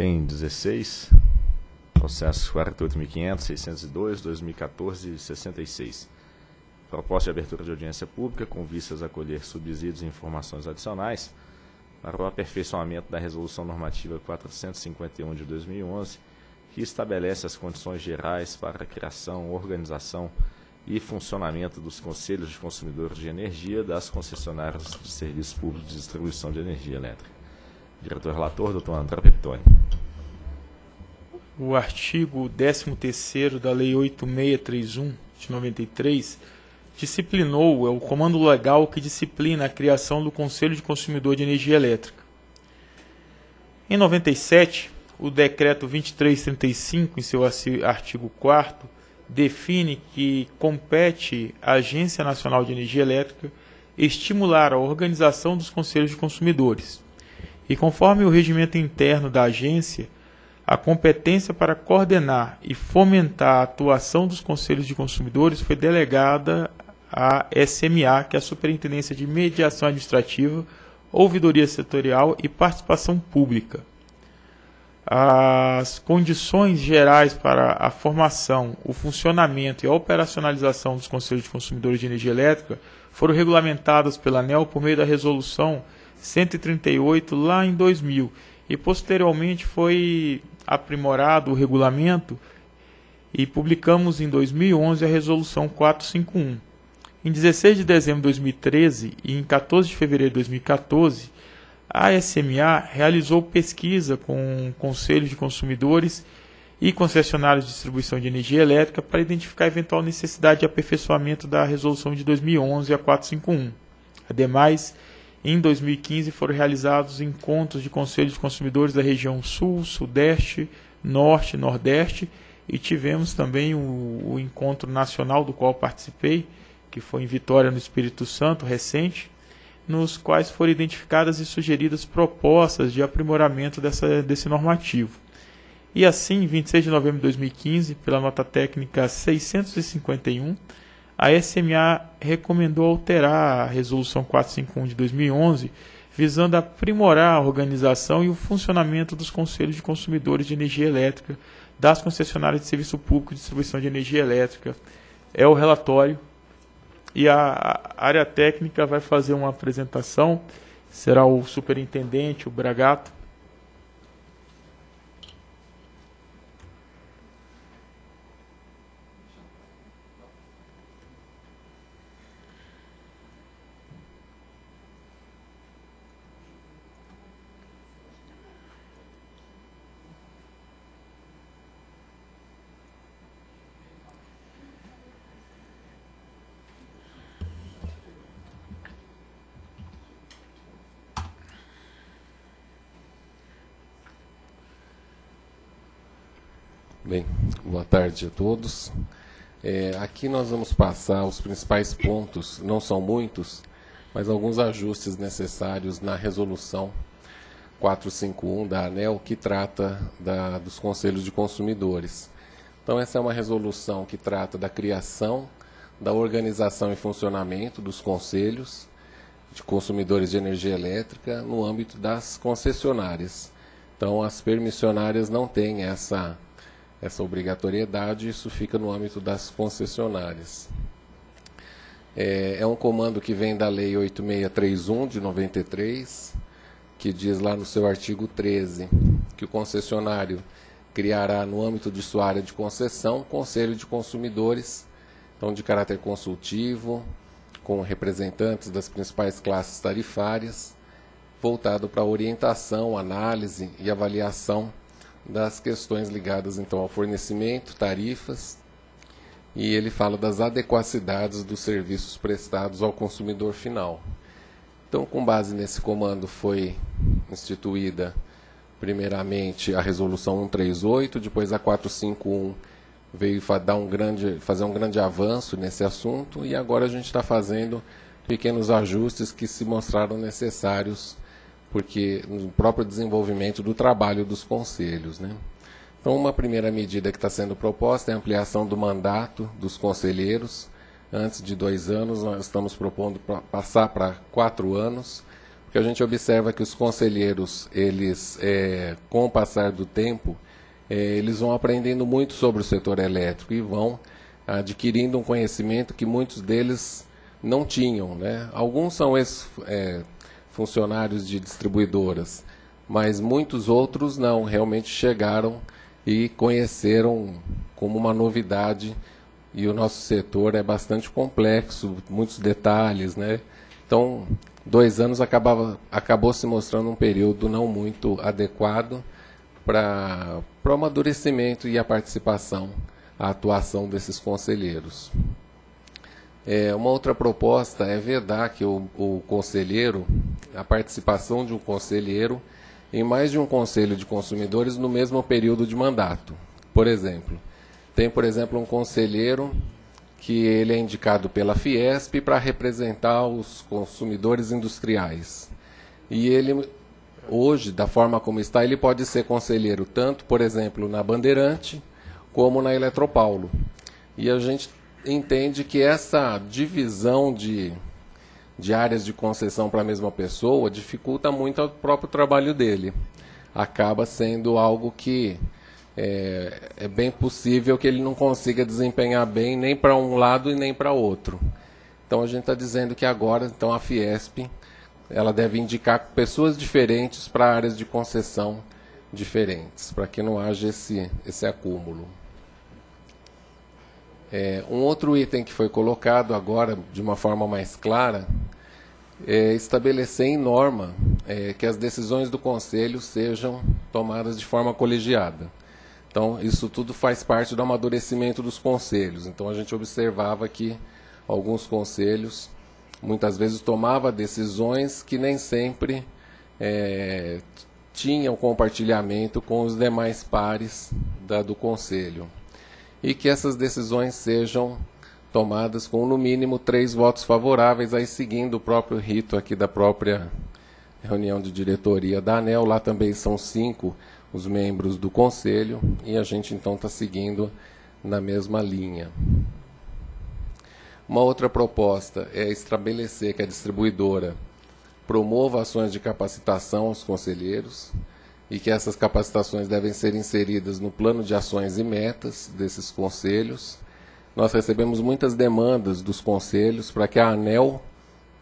Tem 16, processo 48.500, 602, 2014 e 66. Proposta de abertura de audiência pública com vistas a colher subsídios e informações adicionais para o aperfeiçoamento da Resolução Normativa 451 de 2011, que estabelece as condições gerais para a criação, organização e funcionamento dos conselhos de consumidores de energia das concessionárias de serviços públicos de distribuição de energia elétrica. Diretor relator, doutor André Peptoni. O artigo 13º da Lei 8631 de 93 disciplinou, é o comando legal que disciplina a criação do Conselho de Consumidor de Energia Elétrica. Em 97, o decreto 2335, em seu artigo 4 define que compete à Agência Nacional de Energia Elétrica estimular a organização dos conselhos de consumidores. E conforme o regimento interno da agência, a competência para coordenar e fomentar a atuação dos conselhos de consumidores foi delegada à SMA, que é a Superintendência de Mediação Administrativa, Ouvidoria Setorial e Participação Pública. As condições gerais para a formação, o funcionamento e a operacionalização dos Conselhos de Consumidores de Energia Elétrica foram regulamentadas pela ANEL por meio da Resolução 138 lá em 2000 e posteriormente foi aprimorado o regulamento e publicamos em 2011 a Resolução 451. Em 16 de dezembro de 2013 e em 14 de fevereiro de 2014, a SMA realizou pesquisa com conselhos de consumidores e concessionários de distribuição de energia elétrica para identificar eventual necessidade de aperfeiçoamento da resolução de 2011 a 451. Ademais, em 2015 foram realizados encontros de conselhos de consumidores da região Sul, Sudeste, Norte, Nordeste e tivemos também o, o encontro nacional do qual participei, que foi em Vitória, no Espírito Santo, recente, nos quais foram identificadas e sugeridas propostas de aprimoramento dessa, desse normativo. E assim, em 26 de novembro de 2015, pela nota técnica 651, a SMA recomendou alterar a Resolução 451 de 2011, visando aprimorar a organização e o funcionamento dos conselhos de consumidores de energia elétrica das concessionárias de serviço público de distribuição de energia elétrica. É o relatório e a área técnica vai fazer uma apresentação. Será o superintendente, o Bragato. Bem, boa tarde a todos. É, aqui nós vamos passar os principais pontos, não são muitos, mas alguns ajustes necessários na resolução 451 da ANEL, que trata da, dos conselhos de consumidores. Então, essa é uma resolução que trata da criação, da organização e funcionamento dos conselhos de consumidores de energia elétrica no âmbito das concessionárias. Então, as permissionárias não têm essa essa obrigatoriedade, isso fica no âmbito das concessionárias. É, é, um comando que vem da Lei 8631 de 93, que diz lá no seu artigo 13 que o concessionário criará no âmbito de sua área de concessão conselho de consumidores, então de caráter consultivo, com representantes das principais classes tarifárias, voltado para orientação, análise e avaliação das questões ligadas então ao fornecimento, tarifas, e ele fala das adequacidades dos serviços prestados ao consumidor final. Então, com base nesse comando foi instituída primeiramente a resolução 138, depois a 451 veio dar um grande, fazer um grande avanço nesse assunto e agora a gente está fazendo pequenos ajustes que se mostraram necessários porque no próprio desenvolvimento do trabalho dos conselhos. Né? Então, uma primeira medida que está sendo proposta é a ampliação do mandato dos conselheiros. Antes de dois anos, nós estamos propondo passar para quatro anos, porque a gente observa que os conselheiros, eles, é, com o passar do tempo, é, eles vão aprendendo muito sobre o setor elétrico e vão adquirindo um conhecimento que muitos deles não tinham. Né? Alguns são ex, é, funcionários de distribuidoras, mas muitos outros não, realmente chegaram e conheceram como uma novidade e o nosso setor é bastante complexo, muitos detalhes, né? Então, dois anos acabava, acabou se mostrando um período não muito adequado para o amadurecimento e a participação, a atuação desses conselheiros. É, uma outra proposta é vedar que o, o conselheiro, a participação de um conselheiro em mais de um conselho de consumidores no mesmo período de mandato. Por exemplo, tem, por exemplo, um conselheiro que ele é indicado pela Fiesp para representar os consumidores industriais. E ele, hoje, da forma como está, ele pode ser conselheiro tanto, por exemplo, na Bandeirante, como na Eletropaulo. E a gente entende que essa divisão de, de áreas de concessão para a mesma pessoa dificulta muito o próprio trabalho dele. Acaba sendo algo que é, é bem possível que ele não consiga desempenhar bem nem para um lado e nem para outro. Então a gente está dizendo que agora então a Fiesp ela deve indicar pessoas diferentes para áreas de concessão diferentes, para que não haja esse, esse acúmulo. É, um outro item que foi colocado agora de uma forma mais clara é estabelecer em norma é, que as decisões do Conselho sejam tomadas de forma colegiada. Então, isso tudo faz parte do amadurecimento dos conselhos. Então, a gente observava que alguns conselhos, muitas vezes, tomavam decisões que nem sempre é, tinham compartilhamento com os demais pares da, do conselho. E que essas decisões sejam tomadas com, no mínimo, três votos favoráveis, aí seguindo o próprio rito aqui da própria reunião de diretoria da ANEL. Lá também são cinco os membros do conselho e a gente então está seguindo na mesma linha. Uma outra proposta é estabelecer que a distribuidora promova ações de capacitação aos conselheiros e que essas capacitações devem ser inseridas no plano de ações e metas desses conselhos. Nós recebemos muitas demandas dos conselhos para que a ANEL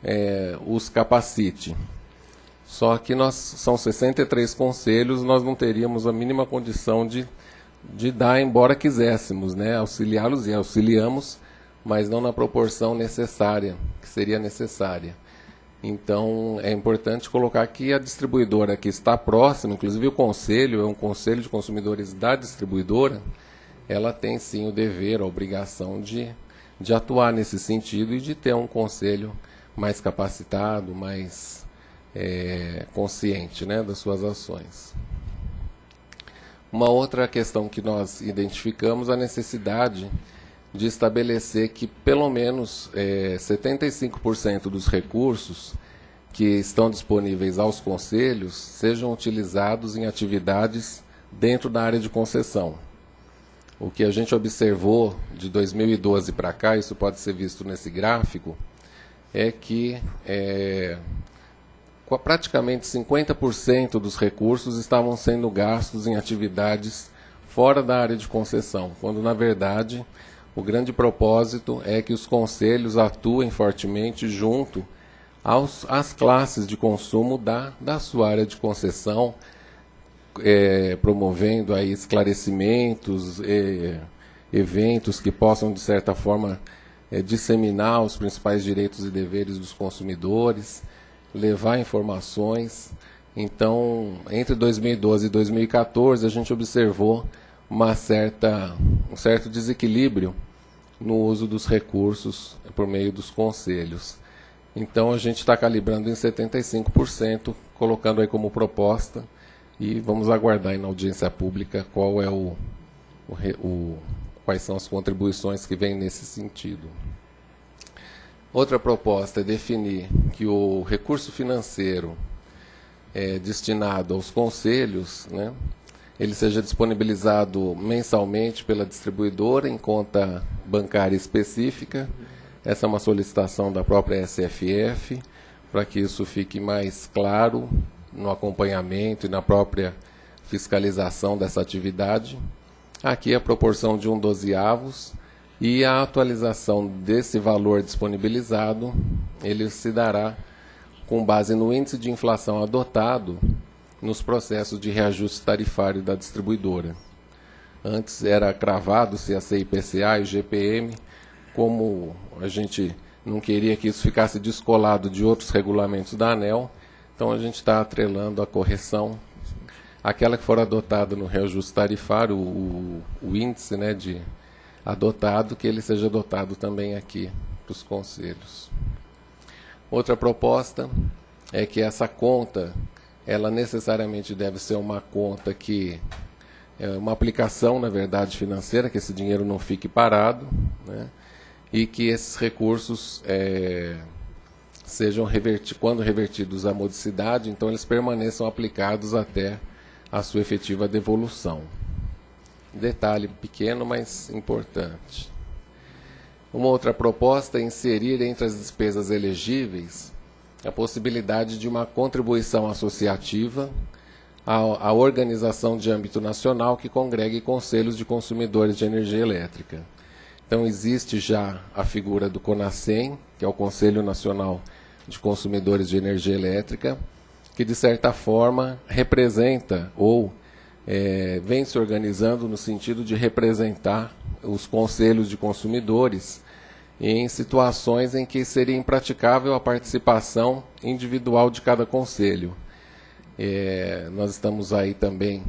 é, os capacite. Só que nós são 63 conselhos, nós não teríamos a mínima condição de, de dar, embora quiséssemos, né? Auxiliá-los e auxiliamos, mas não na proporção necessária, que seria necessária. Então, é importante colocar que a distribuidora que está próxima, inclusive o conselho, é um conselho de consumidores da distribuidora, ela tem sim o dever, a obrigação de, de atuar nesse sentido e de ter um conselho mais capacitado, mais é, consciente né, das suas ações. Uma outra questão que nós identificamos a necessidade de estabelecer que pelo menos é, 75% dos recursos que estão disponíveis aos conselhos sejam utilizados em atividades dentro da área de concessão. O que a gente observou de 2012 para cá, isso pode ser visto nesse gráfico, é que é, praticamente 50% dos recursos estavam sendo gastos em atividades fora da área de concessão, quando na verdade o grande propósito é que os conselhos atuem fortemente junto aos, às classes de consumo da, da sua área de concessão, é, promovendo aí esclarecimentos, é, eventos que possam, de certa forma, é, disseminar os principais direitos e deveres dos consumidores levar informações. Então, entre 2012 e 2014, a gente observou uma certa, um certo desequilíbrio no uso dos recursos por meio dos conselhos. Então, a gente está calibrando em 75%, colocando aí como proposta, e vamos aguardar aí na audiência pública qual é o, o, o quais são as contribuições que vêm nesse sentido. Outra proposta é definir que o recurso financeiro é, destinado aos conselhos, né, ele seja disponibilizado mensalmente pela distribuidora em conta bancária específica. Essa é uma solicitação da própria SFF, para que isso fique mais claro no acompanhamento e na própria fiscalização dessa atividade. Aqui a proporção de um dozeavos e a atualização desse valor disponibilizado, ele se dará com base no índice de inflação adotado nos processos de reajuste tarifário da distribuidora. Antes era cravado se a CIPCA e GPM, como a gente não queria que isso ficasse descolado de outros regulamentos da ANEL, então a gente está atrelando a correção, aquela que for adotada no reajuste tarifário, o, o índice né, de adotado, que ele seja adotado também aqui para os conselhos. Outra proposta é que essa conta, ela necessariamente deve ser uma conta que é uma aplicação, na verdade, financeira, que esse dinheiro não fique parado, né? e que esses recursos é, sejam quando revertidos à modicidade, então eles permaneçam aplicados até a sua efetiva devolução. Detalhe pequeno, mas importante. Uma outra proposta é inserir entre as despesas elegíveis a possibilidade de uma contribuição associativa à, organização de âmbito nacional que congregue conselhos de consumidores de energia elétrica. Então, existe já a figura do CONASEM, que é o Conselho Nacional de Consumidores de Energia Elétrica, que, de certa forma, representa ou é, vem se organizando no sentido de representar os conselhos de consumidores em situações em que seria impraticável a participação individual de cada conselho. É, nós estamos aí também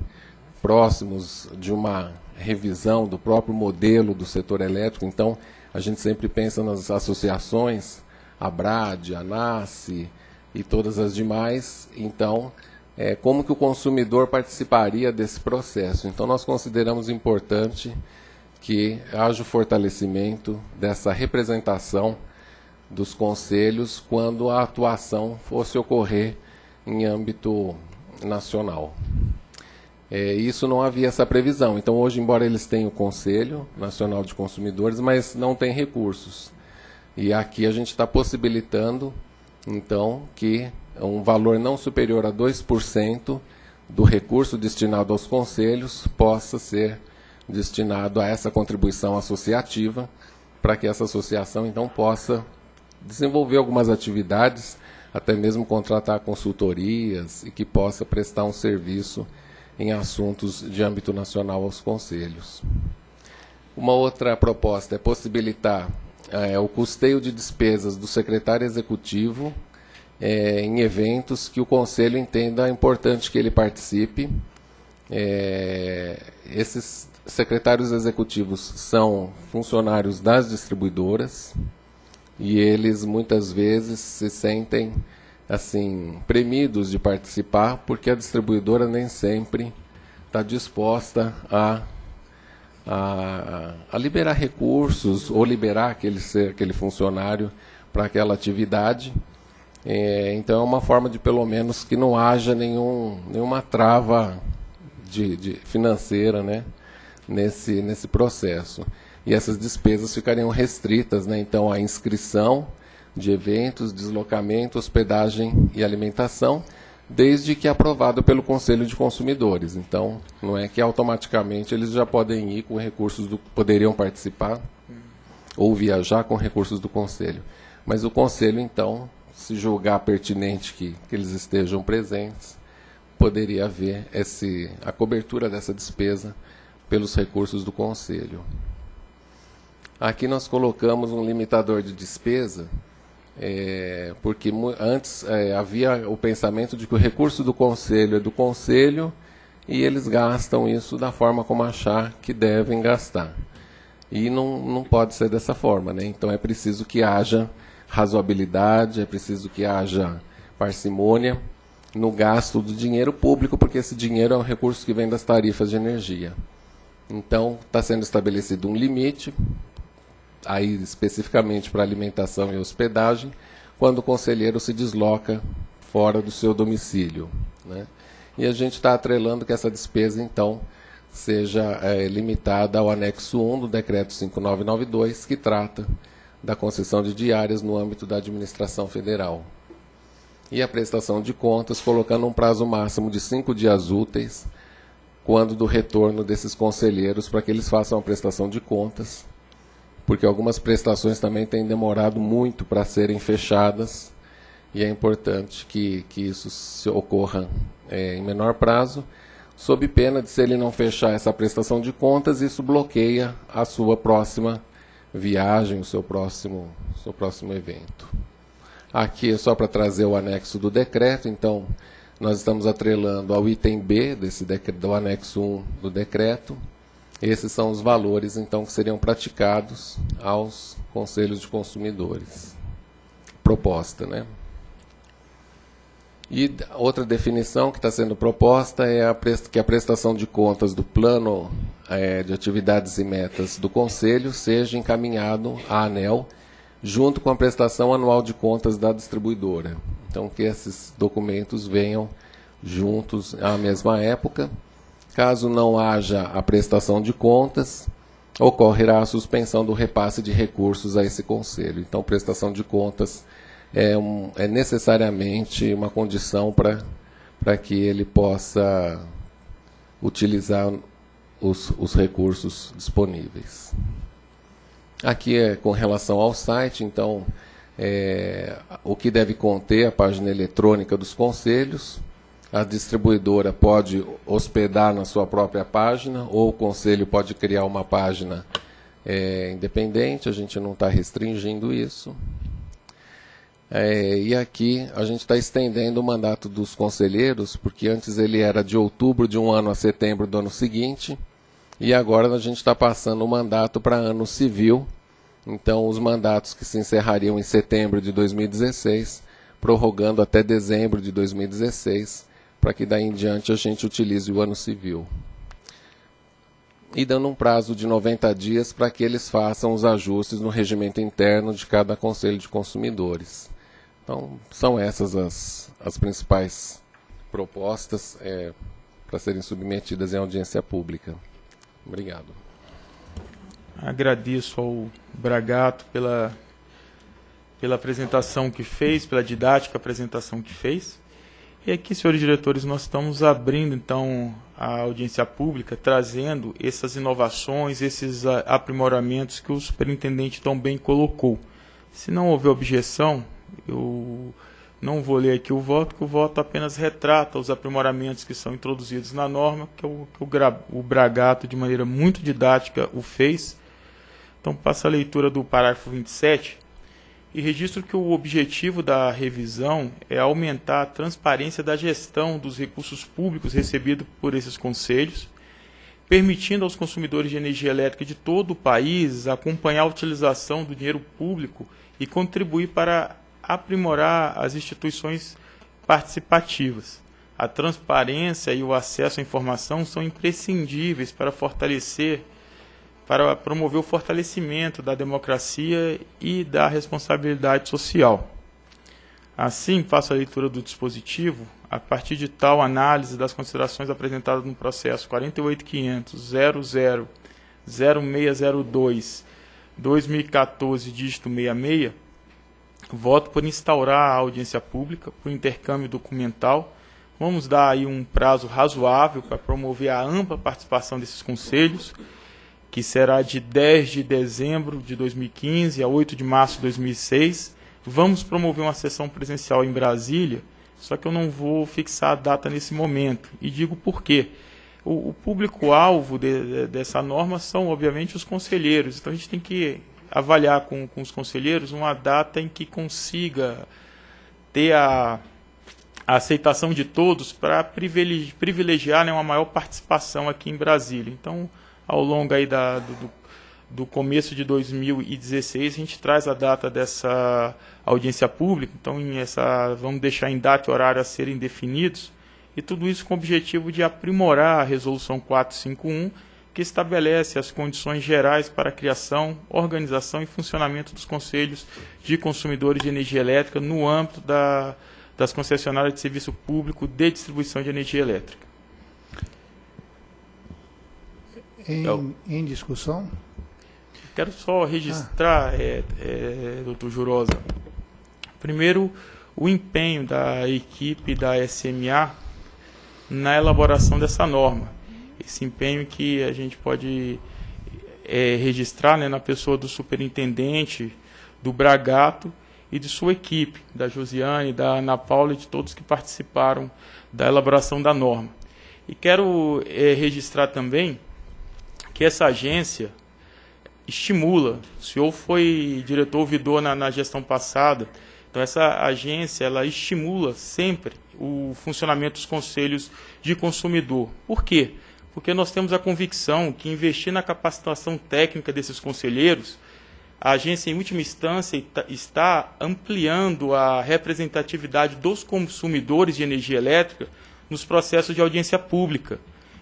próximos de uma revisão do próprio modelo do setor elétrico, então a gente sempre pensa nas associações, a BRAD, a NASCE e todas as demais, então é, como que o consumidor participaria desse processo. Então nós consideramos importante que haja o fortalecimento dessa representação dos conselhos quando a atuação fosse ocorrer em âmbito nacional. É, isso não havia essa previsão. Então, hoje, embora eles tenham o Conselho Nacional de Consumidores, mas não tem recursos. E aqui a gente está possibilitando, então, que um valor não superior a 2% do recurso destinado aos conselhos possa ser destinado a essa contribuição associativa, para que essa associação, então, possa desenvolver algumas atividades até mesmo contratar consultorias e que possa prestar um serviço em assuntos de âmbito nacional aos conselhos. Uma outra proposta é possibilitar é, o custeio de despesas do secretário executivo é, em eventos que o conselho entenda importante que ele participe. É, esses secretários executivos são funcionários das distribuidoras, e eles muitas vezes se sentem assim premidos de participar porque a distribuidora nem sempre está disposta a, a, a, liberar recursos ou liberar aquele, aquele funcionário para aquela atividade. É, então é uma forma de pelo menos que não haja nenhum, nenhuma trava de, de financeira né, nesse, nesse processo e essas despesas ficariam restritas, né, então, à inscrição de eventos, deslocamento, hospedagem e alimentação, desde que aprovado pelo Conselho de Consumidores. Então, não é que automaticamente eles já podem ir com recursos do poderiam participar ou viajar com recursos do Conselho. Mas o Conselho, então, se julgar pertinente que, que eles estejam presentes, poderia haver esse, a cobertura dessa despesa pelos recursos do Conselho. Aqui nós colocamos um limitador de despesa, é, porque antes é, havia o pensamento de que o recurso do conselho é do conselho e eles gastam isso da forma como achar que devem gastar. E não, não pode ser dessa forma, né? Então é preciso que haja razoabilidade, é preciso que haja parcimônia no gasto do dinheiro público, porque esse dinheiro é um recurso que vem das tarifas de energia. Então, está sendo estabelecido um limite aí especificamente para alimentação e hospedagem, quando o conselheiro se desloca fora do seu domicílio. Né? E a gente está atrelando que essa despesa, então, seja é, limitada ao anexo 1 do decreto 5992, que trata da concessão de diárias no âmbito da administração federal. e a prestação de contas, colocando um prazo máximo de cinco dias úteis quando do retorno desses conselheiros para que eles façam a prestação de contas, porque algumas prestações também têm demorado muito para serem fechadas e é importante que, que isso ocorra é, em menor prazo, sob pena de se ele não fechar essa prestação de contas, isso bloqueia a sua próxima viagem, o seu próximo, seu próximo evento. Aqui é só para trazer o anexo do decreto, então nós estamos atrelando ao item B desse do anexo 1 do decreto. Esses são os valores então que seriam praticados aos conselhos de consumidores. Proposta, né? E outra definição que está sendo proposta é a que a prestação de contas do plano é, de atividades e metas do Conselho seja encaminhado à ANEL junto com a prestação anual de contas da distribuidora. Então, que esses documentos venham juntos à mesma época. Caso não haja a prestação de contas, ocorrerá a suspensão do repasse de recursos a esse conselho. Então, prestação de contas é, um, é necessariamente uma condição para que ele possa utilizar os, os recursos disponíveis. Aqui é com relação ao site, então, é, o que deve conter a página eletrônica dos conselhos. A distribuidora pode hospedar na sua própria página, ou o conselho pode criar uma página é, independente, a gente não está restringindo isso. É, e aqui a gente está estendendo o mandato dos conselheiros, porque antes ele era de outubro de um ano a setembro do ano seguinte. E agora a gente está passando o mandato para ano civil. Então, os mandatos que se encerrariam em setembro de 2016, prorrogando até dezembro de 2016, para que daí em diante a gente utilize o ano civil. E dando um prazo de 90 dias para que eles façam os ajustes no regimento interno de cada conselho de consumidores. Então, são essas as, as principais propostas é, para serem submetidas em audiência pública. Obrigado. Agradeço ao Bragato pela, pela apresentação que fez, pela didática apresentação que fez. E aqui, senhores diretores, nós estamos abrindo então a audiência pública, trazendo essas inovações, esses aprimoramentos que o superintendente tão bem colocou. Se não houver objeção, eu não vou ler aqui o voto, que o voto apenas retrata os aprimoramentos que são introduzidos na norma, que, o, que o, o Bragato, de maneira muito didática, o fez. Então, passa a leitura do parágrafo 27 e registro que o objetivo da revisão é aumentar a transparência da gestão dos recursos públicos recebidos por esses conselhos, permitindo aos consumidores de energia elétrica de todo o país acompanhar a utilização do dinheiro público e contribuir para aprimorar as instituições participativas. A transparência e o acesso à informação são imprescindíveis para fortalecer, para promover o fortalecimento da democracia e da responsabilidade social. Assim, faço a leitura do dispositivo a partir de tal análise das considerações apresentadas no processo 48500 00 0602 2014 dígito 66 Voto por instaurar a audiência pública, por intercâmbio documental. Vamos dar aí um prazo razoável para promover a ampla participação desses conselhos, que será de 10 de dezembro de 2015 a 8 de março de 2006. Vamos promover uma sessão presencial em Brasília, só que eu não vou fixar a data nesse momento. E digo por quê. O, o público-alvo de, de, dessa norma são, obviamente, os conselheiros. Então a gente tem que avaliar com, com os conselheiros uma data em que consiga ter a, a aceitação de todos para privilegiar, privilegiar né, uma maior participação aqui em Brasília. Então, ao longo aí da, do, do começo de 2016, a gente traz a data dessa audiência pública, então em essa, vamos deixar em data e horário a serem definidos, e tudo isso com o objetivo de aprimorar a resolução 451 que estabelece as condições gerais para a criação, organização e funcionamento dos conselhos de consumidores de energia elétrica no âmbito da, das concessionárias de serviço público de distribuição de energia elétrica. Em, então, em discussão? Quero só registrar, ah. é, é, doutor Jurosa. Primeiro, o empenho da equipe da SMA na elaboração dessa norma. Esse empenho que a gente pode é, registrar né, na pessoa do superintendente, do Bragato e de sua equipe, da Josiane, da Ana Paula e de todos que participaram da elaboração da norma. E quero é, registrar também que essa agência estimula. O senhor foi diretor ouvidor na, na gestão passada, então essa agência ela estimula sempre o funcionamento dos conselhos de consumidor. Por quê? Porque nós temos a convicção que investir na capacitação técnica desses conselheiros, a agência, em última instância, está ampliando a representatividade dos consumidores de energia elétrica nos processos de audiência pública,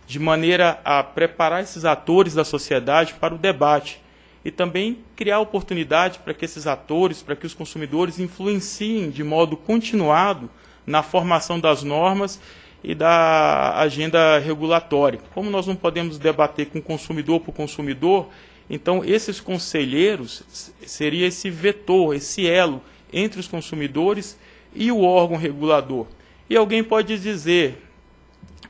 de maneira a preparar esses atores da sociedade para o debate e também criar oportunidade para que esses atores, para que os consumidores influenciem de modo continuado na formação das normas e da agenda regulatória. Como nós não podemos debater com consumidor por consumidor, então esses conselheiros seria esse vetor, esse elo entre os consumidores e o órgão regulador. E alguém pode dizer,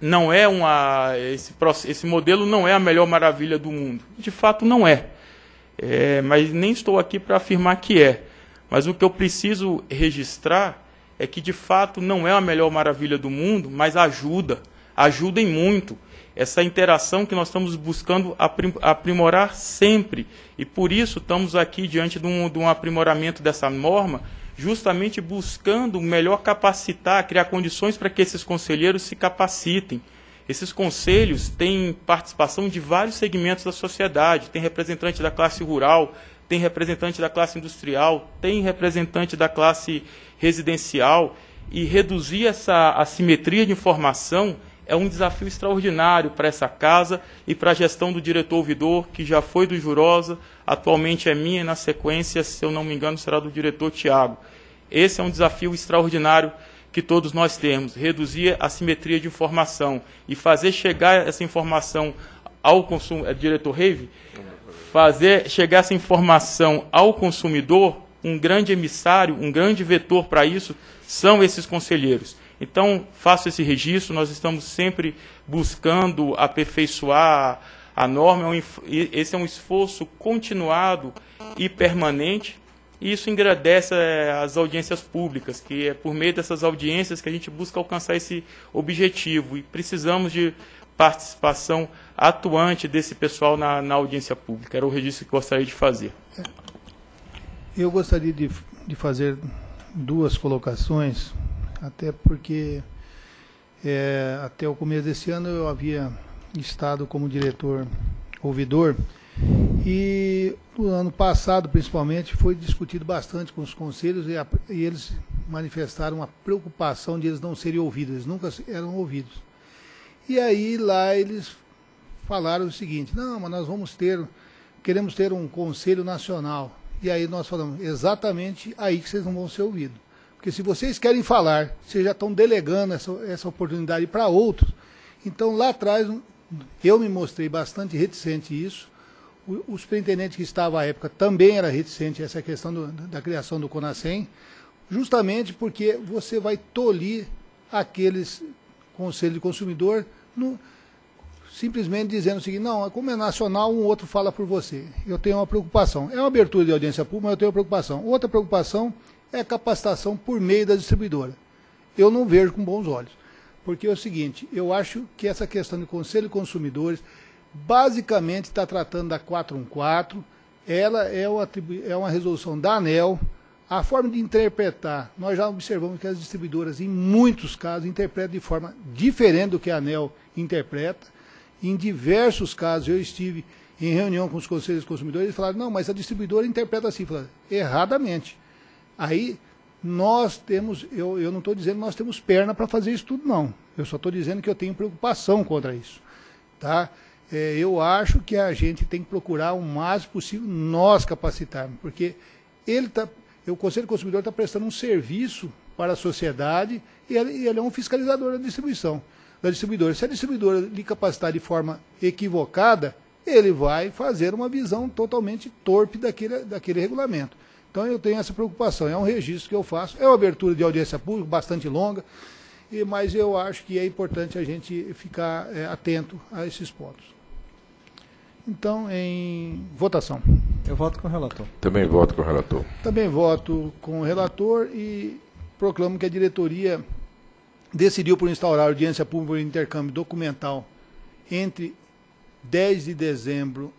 não é uma esse, esse modelo não é a melhor maravilha do mundo. De fato não é. É, mas nem estou aqui para afirmar que é. Mas o que eu preciso registrar é que de fato não é a melhor maravilha do mundo, mas ajuda, ajuda em muito. Essa interação que nós estamos buscando aprimorar sempre. E por isso estamos aqui diante de um, de um aprimoramento dessa norma, justamente buscando melhor capacitar, criar condições para que esses conselheiros se capacitem. Esses conselhos têm participação de vários segmentos da sociedade, tem representante da classe rural, tem representante da classe industrial, tem representante da classe residencial, e reduzir essa assimetria de informação é um desafio extraordinário para essa casa e para a gestão do diretor ouvidor, que já foi do Jurosa, atualmente é minha, e na sequência, se eu não me engano, será do diretor Tiago. Esse é um desafio extraordinário que todos nós temos, reduzir a simetria de informação e fazer chegar essa informação ao consumidor, é diretor Rave, fazer chegar essa informação ao consumidor, um grande emissário, um grande vetor para isso são esses conselheiros. Então, faço esse registro, nós estamos sempre buscando aperfeiçoar a norma, é esse é um esforço continuado e permanente e isso engrandece é, as audiências públicas, que é por meio dessas audiências que a gente busca alcançar esse objetivo. E precisamos de participação atuante desse pessoal na, na audiência pública. Era o registro que gostaria de fazer. Eu gostaria de, de fazer duas colocações, até porque é, até o começo desse ano eu havia estado como diretor ouvidor e no ano passado, principalmente, foi discutido bastante com os conselhos e, a, e, eles manifestaram uma preocupação de eles não serem ouvidos, eles nunca eram ouvidos. E aí lá eles falaram o seguinte: não, mas nós vamos ter, queremos ter um conselho nacional. E aí nós falamos: exatamente aí que vocês não vão ser ouvidos. Porque se vocês querem falar, vocês já estão delegando essa, essa oportunidade para outros. Então lá atrás eu me mostrei bastante reticente a isso o, o superintendente que estava à época também era reticente a essa questão do, da criação do CONASEM, justamente porque você vai tolir aqueles conselhos de consumidor no, simplesmente dizendo o seguinte, não, como é nacional, um outro fala por você. Eu tenho uma preocupação. É uma abertura de audiência pública, mas eu tenho uma preocupação. Outra preocupação é capacitação por meio da distribuidora. Eu não vejo com bons olhos. Porque é o seguinte, eu acho que essa questão de conselho de consumidores, basicamente está tratando da 414, ela é é uma resolução da ANEL. A forma de interpretar, nós já observamos que as distribuidoras, em muitos casos, interpretam de forma diferente do que a ANEL interpreta. Em diversos casos, eu estive em reunião com os conselhos de consumidores e falaram, não, mas a distribuidora interpreta assim, falaram, erradamente. Aí, nós temos, eu, eu não estou dizendo que nós temos perna para fazer isso tudo, não. Eu só estou dizendo que eu tenho preocupação contra isso. Tá? é, eu acho que a gente tem que procurar o máximo possível nós capacitarmos, porque ele tá, o Conselho do Consumidor está prestando um serviço para a sociedade e ele, ele, é um fiscalizador da distribuição, da distribuidora. Se a distribuidora lhe capacitar de forma equivocada, ele vai fazer uma visão totalmente torpe daquele, daquele regulamento. Então eu tenho essa preocupação, é um registro que eu faço, é uma abertura de audiência pública bastante longa, e, mas eu acho que é importante a gente ficar é, atento a esses pontos. Então, em votação. Eu voto com o relator. Também voto com o relator. Também voto com o relator e proclamo que a diretoria decidiu por instaurar audiência pública por intercâmbio documental entre 10 de dezembro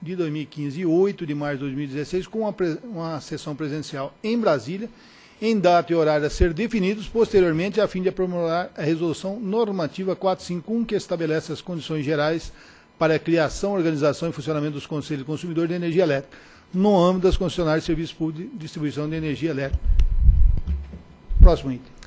de 2015 e 8 de março de 2016, com uma, uma sessão presencial em Brasília, em data e horário a ser definidos posteriormente, a fim de aprimorar a resolução normativa 451, que estabelece as condições gerais para a criação, organização e funcionamento dos Conselhos de Consumidor de Energia Elétrica, no âmbito das concessionárias de serviços públicos de distribuição de energia elétrica. Próximo item.